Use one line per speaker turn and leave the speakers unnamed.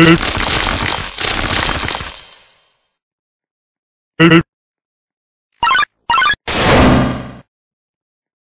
It's